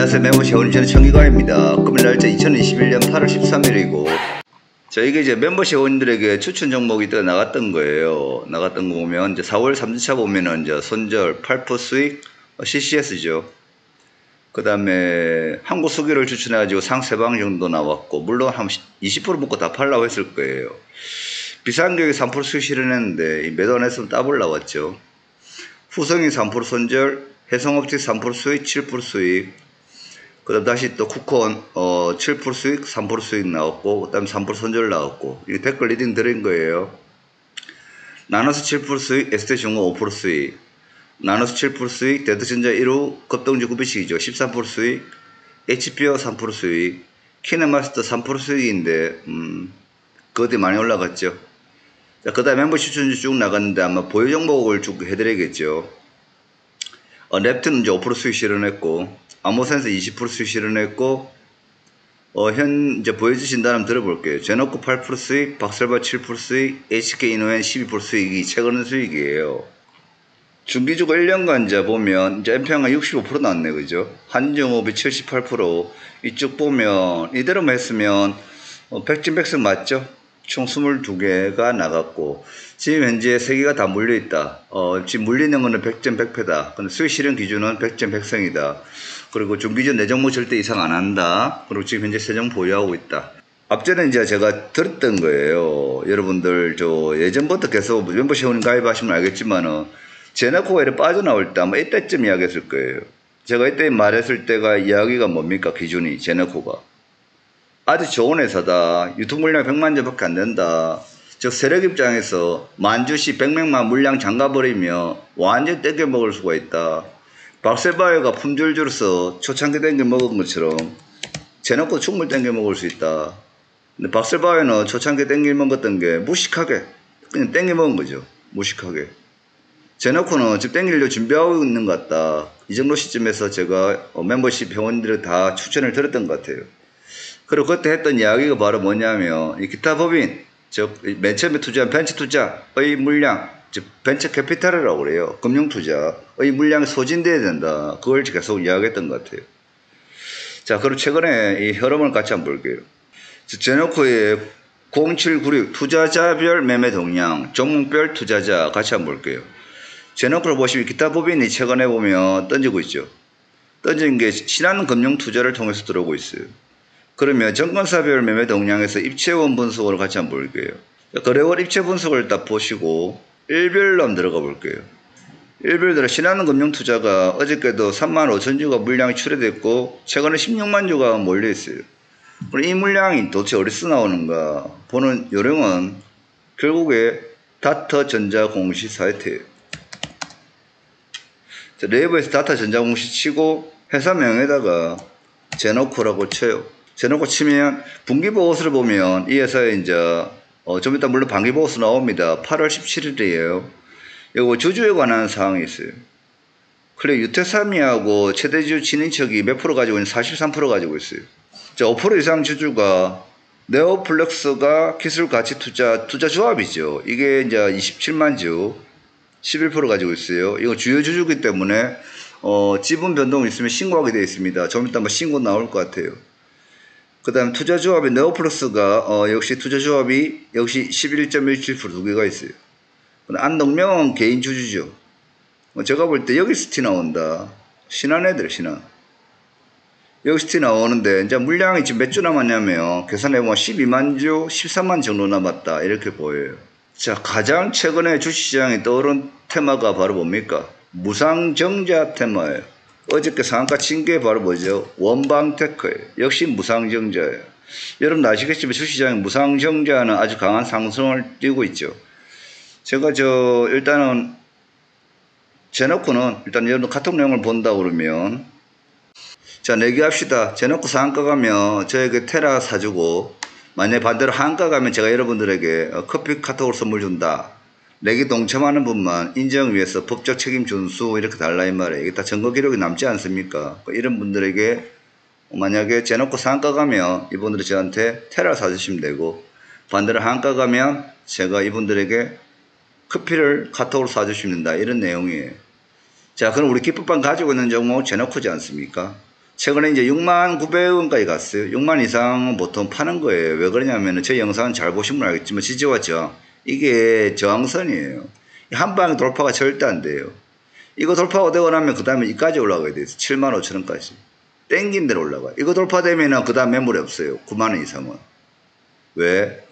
네, 안녕하세요. 멤버십 오늘 청기관입니다. 금일 날짜 2021년 8월 13일이고 자 이게 이제 멤버십 회원들에게 추천 종목이 또 나갔던 거예요. 나갔던 거 보면 이제 4월 3주차 보면은 이제 손절, 8% 수익, 어, CCS죠. 그 다음에 한국 수기를 추천해가지고 상세방 정도 나왔고 물론 한 20% 먹고 다 팔라고 했을 거예요. 비싼 가격에 3% 수익 실현했는데 매도 안 했으면 더블 나왔죠. 후성이 3% 손절, 해성업체 3% 수익, 7% 수익. 그 다음 다시 또 쿠콘 어, 7% 수익, 3% 수익 나왔고, 그 다음에 3% 손절 나왔고. 이게 댓글 leading 드린 거예요. 나눠서 7% 수익, ST중공 5% 수익. 나눠서 7% 수익, 대드전자 1호 급등주 구비식이죠. 13% 수익, HPO 3% 수익, 키네마스터 3% 수익인데, 음, 그것도 많이 올라갔죠. 자, 그 다음에 멤버십 추천주 쭉 나갔는데 아마 보유 종목을 쭉 해드려야겠죠. 어, 랩트는 이제 5% 수익 실현했고, 아모센스 20% 수익 실현했고, 어, 현, 이제 보여주신다면 들어볼게요. 제노코 8% 수익, 박설바 7% 수익, HK 이노엔 12% 수익이 최근 수익이에요. 중기주가 1년간 이제 보면, 이제 MP가 65% 나왔네, 그죠? 한정업이 78%, 이쪽 보면, 이대로만 했으면, 어, 백진백승 맞죠? 총 22개가 나갔고 지금 현재 3개가 다 물려있다. 어, 지금 물리는 거는 100점 100패다. 근데 수익 실현 기준은 100점 100승이다. 그리고 중기준 내정모 절대 이상 안 한다. 그리고 지금 현재 세정 보유하고 있다. 앞전에 이제 제가 들었던 거예요. 여러분들 저 예전부터 계속 멤버십 회원 가입하시면 알겠지만은 제네코가 이렇게 빠져나올 때 아마 이때쯤 이야기했을 거예요. 제가 이때 말했을 때가 이야기가 뭡니까 기준이 제네코가 아주 좋은 회사다. 유통 물량 100만 점밖에 안 된다. 즉 세력 입장에서 만주시 100명만 물량 잠가버리며 완전 땡겨 먹을 수가 있다. 박세바이오가 품절주로서 초창기 땡겨 먹은 것처럼 제놓고 충분히 땡겨 먹을 수 있다. 근데 박세바이오는 초창기 땡겨 먹었던 게 무식하게 그냥 땡겨 먹은 거죠. 무식하게. 제놓고는 지금 땡기려 준비하고 있는 것 같다. 이 정도 시점에서 제가 멤버십 회원들을 다 추천을 드렸던 것 같아요. 그리고 그때 했던 이야기가 바로 뭐냐면 이 기타 법인 즉 맨 처음에 투자한 벤처 투자의 물량 즉 벤처 캐피탈이라고 그래요. 금융 투자의 물량이 소진돼야 된다. 그걸 계속 이야기했던 것 같아요. 자, 그리고 최근에 이 흐름을 같이 한번 볼게요. 제노코의 0796 투자자별 매매 동향, 종목별 투자자 같이 한번 볼게요. 제노코를 보시면 기타 법인이 최근에 보면 던지고 있죠. 던진 게 신한 금융 투자를 통해서 들어오고 있어요. 그러면 정권사별 매매 동향에서 입체원 분석을 같이 한번 볼게요. 거래월 입체 분석을 딱 보시고 일별로 한번 들어가 볼게요. 일별대로 신한은 금융투자가 어저께도 3만 5천 주가 물량이 출해됐고 최근에 16만 주가 몰려있어요. 그럼 이 물량이 도대체 어디서 나오는가 보는 요령은 결국에 다터 전자 공시 사이트예요. 네이버에서 다터 전자 공시 치고 회사 명에다가 제노코라고 쳐요. 제놓고 치면 분기보고서를 보면 이 회사에 이제 어, 좀 이따 물론 반기보고서 나옵니다. 8월 17일이에요. 이거 주주에 관한 사항이 있어요. 그래 유태삼이하고 최대주 진인척이 몇 프로 가지고 있는 43% 가지고 있어요. 자, 5% 이상 주주가 네오플렉스가 기술 가치 투자 투자 조합이죠. 이게 이제 27만 주 11% 가지고 있어요. 이거 주요 주주기 때문에 어, 지분 변동 있으면 신고하게 되어 있습니다. 좀 이따 뭐 신고 나올 것 같아요. 그 다음 투자조합의 네오플러스가 어, 역시 투자조합이 역시 11.17%두 개가 있어요. 안동명은 개인 주주죠. 어, 제가 볼 때 여기서 티 나온다. 신한 애들 신한. 여기서 티 나오는데 이제 물량이 지금 몇 주 남았냐면 계산해보면 12만 주, 13만 정도 남았다 이렇게 보여요. 자 가장 최근에 주시장에 떠오른 테마가 바로 뭡니까? 무상정자 테마예요. 어저께 상한가 친 게 바로 뭐죠? 원방테크예요. 역시 무상정자예요. 여러분 아시겠지만 주시장의 무상정자는 아주 강한 상승을 띄고 있죠. 제가 저 일단은 제놓고는 일단 여러분 카톡 내용을 본다 그러면 자 내기합시다. 제놓고 상한가 가면 저에게 테라 사주고 만약 반대로 한가 가면 제가 여러분들에게 커피 카톡으로 선물 준다. 내기 동참하는 분만 인정 위해서 법적 책임 준수 이렇게 달라 이 말이에요. 이게 다 증거 기록이 남지 않습니까? 그 이런 분들에게 만약에 재놓고 상가 가면 이분들이 저한테 테라 사주시면 되고 반대로 한가 가면 제가 이분들에게 커피를 카톡으로 사주시면 된다. 이런 내용이에요. 자, 그럼 우리 기법방 가지고 있는 종목 제놓고지 않습니까? 최근에 이제 6만 900원까지 갔어요. 6만 이상은 보통 파는 거예요. 왜 그러냐면 제 영상은 잘 보시면 알겠지만 지지와 저항 이게 저항선이에요. 한 방에 돌파가 절대 안 돼요. 이거 돌파가 되고 나면 그 다음에 이까지 올라가야 돼요. 7만 5천 원까지. 땡긴 대로 올라가. 이거 돌파되면은 그 다음 매물이 없어요. 9만 원 이상은. 왜?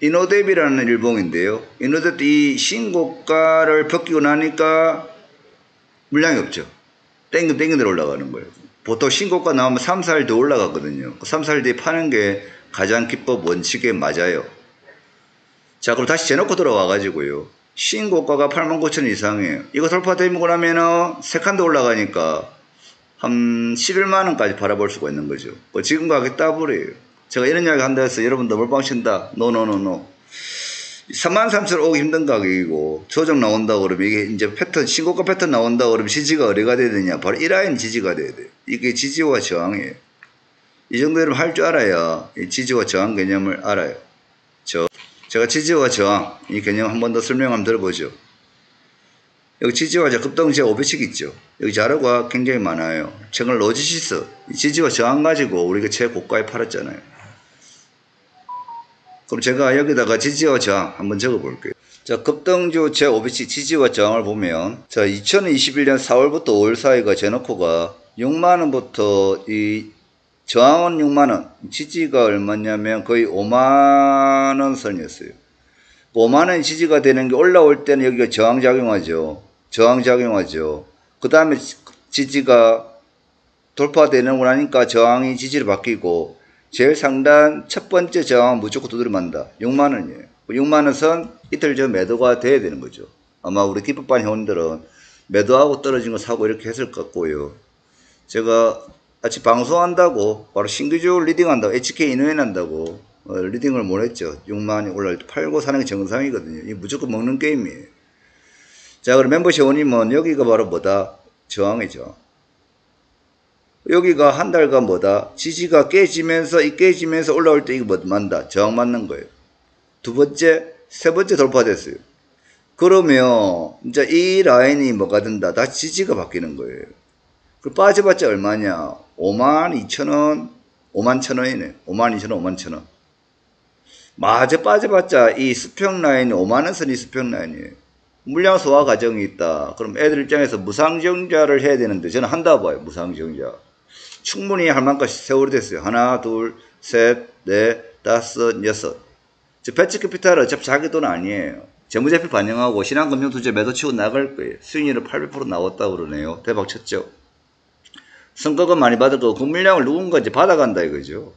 이노뎁이라는 일봉인데요. 이노뎁 이 신고가를 벗기고 나니까 물량이 없죠. 땡긴 땡긴 대로 올라가는 거예요. 보통 신고가 나오면 3, 4일 더 올라가거든요. 3, 4일 뒤에 파는 게 가장 기법 원칙에 맞아요. 자, 그럼 다시 제노코 들어와 가지고요. 신고가가 8만 9천 이상이에요. 이거 돌파되고 나면은 세 칸도 올라가니까 한 11만 원까지 바라볼 수가 있는 거죠. 뭐 지금 가격 따블이에요. 제가 이런 이야기 한다 해서 여러분들 몰빵 친다. no no no no. 3만 3천 오기 힘든 가격이고 조정 나온다 그러면 이게 이제 패턴 신고가 패턴 나온다 그러면 지지가 어디가 돼야 되냐 바로 이 라인 지지가 돼야 돼요 이게 지지와 저항이에요 이 정도로 할줄 알아야 이 지지와 저항 개념을 알아요 저 제가 지지와 저항 이 개념 한 번 더 설명 한번 들어보죠. 여기 지지와 저 급등 제 5배씩 있죠. 여기 자료가 굉장히 많아요. 최근 로지시스 지지와 저항 가지고 우리가 최고가에 팔았잖아요. 그럼 제가 여기다가 지지와 저항 한번 적어 볼게요. 자, 급등주 제5비치 지지와 저항을 보면 자, 2021년 4월부터 5월 사이가 제너코가 6만원부터 이 저항은 6만원, 지지가 얼마냐면 거의 5만원 선이었어요. 5만원 지지가 되는 게 올라올 때는 여기가 저항작용하죠. 저항작용하죠. 그 다음에 지지가 돌파되는 거나니까 저항이 지지로 바뀌고 제일 상단 첫 번째 저항은 무조건 두드려 만다. 6만 원이에요. 6만 원 선 이틀 전 매도가 돼야 되는 거죠. 아마 우리 기법반 회원들은 매도하고 떨어진 거 사고 이렇게 했을 것 같고요. 제가 같이 방송한다고 바로 신규주 리딩한다고 HK 인후인 한다고 어, 리딩을 못 했죠. 6만이 올라올 때 팔고 사는 게 정상이거든요. 이 무조건 먹는 게임이에요. 자 그럼 멤버십 회원님은 여기가 바로 뭐다? 저항이죠. 여기가 한 달간 뭐다? 지지가 깨지면서 이 깨지면서 올라올 때 이거 뭐 만다? 저항 맞는 거예요. 두 번째, 세 번째 돌파됐어요. 그러면 이제 이 라인이 뭐가 된다? 다 지지가 바뀌는 거예요. 그 빠져봤자 얼마냐? 5만 2천 원, 5만 천 원이네. 5만 2천 원, 5만 천 원. 마저 빠져봤자 이 수평 라인이 5만 원 선이 수평 라인이에요. 물량 소화 과정이 있다. 그럼 애들 입장에서 무상정자를 해야 되는데 저는 한다 봐요. 무상정자. 충분히 할 만큼씩 세월이 됐어요. 하나, 둘, 셋, 넷, 다섯, 여섯. 저 배치 캐피탈은 어차피 자기 돈 아니에요. 재무제표 반영하고 신한금융투자 매도 치고 나갈 거예요. 수익률은 800% 나왔다고 그러네요. 대박 쳤죠. 선거금 많이 받을 거, 그 물량을 누군가 이제 받아간다 이거죠.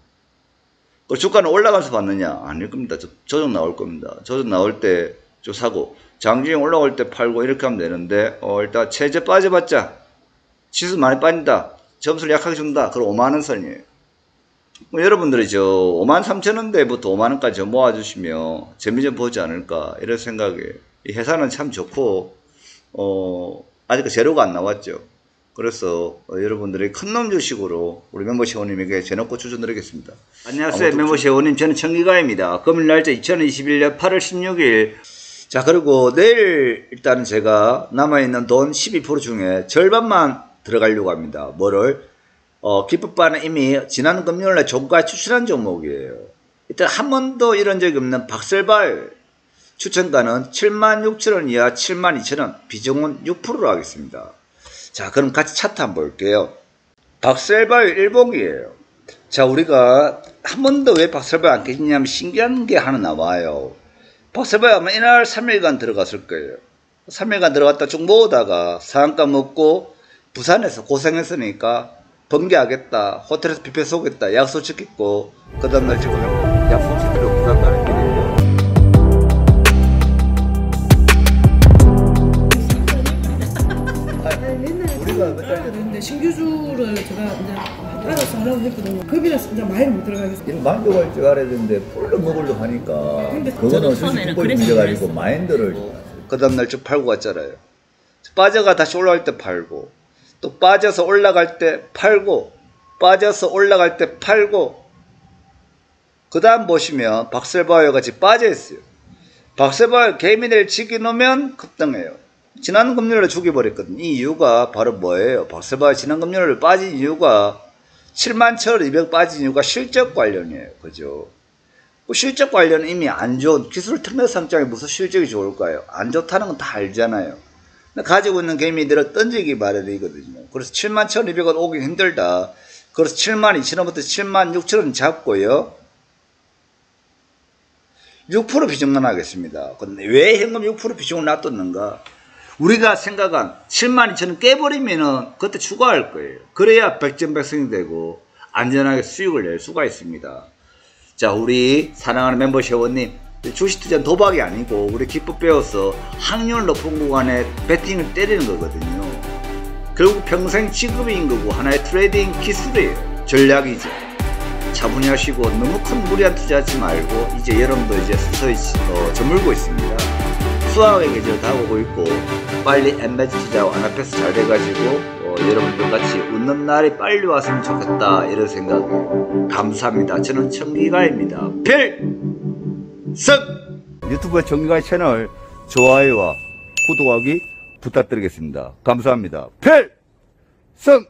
그 주가는 올라가면서 받느냐? 아닐 겁니다. 저, 조정 나올 겁니다. 조정 나올 때 좀 사고, 장중에 올라올 때 팔고 이렇게 하면 되는데, 어, 일단 체제 빠져봤자, 지수 많이 빠진다. 점수를 약하게 준다. 그럼 5만원 선이에요. 뭐 여러분들이 저 5만 3천 원대부터 5만 원까지 모아주시면 재미 좀 보지 않을까 이런 생각에 이 회사는 참 좋고 어 아직 재료가 안 나왔죠. 그래서 어, 여러분들이 큰놈 주식으로 우리 멤버십 회원님에게 제놓고 추천드리겠습니다. 안녕하세요 멤버십 회원님 저는 청기가입니다. 금일 날짜 2021년 8월 16일 자 그리고 내일 일단은 제가 남아있는 돈 12% 중에 절반만 들어가려고 합니다. 뭐를? 어, 기법반은 이미 지난 금요일에 종가 추천한 종목이에요. 일단 한 번도 이런 적이 없는 박설발 추천가는 7만 6천 원 이하 7만 2천 원 비중은 6%로 하겠습니다. 자 그럼 같이 차트 한번 볼게요. 박설발 일봉이에요. 자 우리가 한 번도 왜 박설발 안 깨지냐면 신기한 게 하나 나와요. 박설발 아마 이날 3일간 들어갔을 거예요. 3일간 들어갔다 쭉 모으다가 상한가 먹고 부산에서 고생했으니까 번개하겠다. 호텔에서 뷔페 쏘겠다. 약속 지켰고 그 다음날 지금 약속 지키러 부산 가는 우리가 맨날 신규주를 제가 이제 따라서 하려고 했거든요. 급이라서 이제 많이 못 들어가겠어요. 이런 만족할 줄 알아야 되는데 폴로 먹으려 하니까 근데 그거는 국벌이 그래서 문제가 아니고. 마인드를 그 다음날 쭉 팔고 갔잖아요. 빠져가 다시 올라갈 때 팔고 또 빠져서 올라갈 때 팔고 빠져서 올라갈 때 팔고 그 다음 보시면 박셀바이어 같이 빠져 있어요. 박셀바이어 개미를 지기 놓으면 급등해요. 지난 금요일에 죽여버렸거든요. 이 이유가 바로 뭐예요? 박셀바이어 지난 금요일에 빠진 이유가 7만 1,200 빠진 이유가 실적 관련이에요. 그죠? 그 실적 관련은 이미 안 좋은 기술 특례 상장에 무슨 실적이 좋을까요? 안 좋다는 건 다 알잖아요. 가지고 있는 개미들을 던지기 마련이거든요. 그래서 7만 1,200원 오기 힘들다. 그래서 7만 2천원부터 7만 6천원 잡고요. 6% 비중만 하겠습니다. 근데 왜 현금 6% 비중을 놔뒀는가? 우리가 생각한 7만 2천원 깨버리면은 그때 추가할 거예요. 그래야 백전백승이 되고 안전하게 수익을 낼 수가 있습니다. 자, 우리 사랑하는 멤버십 회원님, 주식투자는 도박이 아니고 우리 기법 배워서 확률 높은 구간에 베팅을 때리는 거거든요. 결국 평생 직업인 거고 하나의 trading 기술이에요. 전략이죠. 차분히 하시고 너무 큰 무리한 투자하지 말고 이제 여러분도 이제 서서히 어, 저물고 있습니다. 수확의 계절 다가오고 있고 빨리 엠베지 투자와 안아패스 잘 돼가지고 어, 여러분들 같이 웃는 날이 빨리 왔으면 좋겠다 이런 생각 감사합니다. 저는 청기가입니다. 필승 유튜브 청기가 채널 좋아요와 구독하기 부탁드리겠습니다. 감사합니다. 필승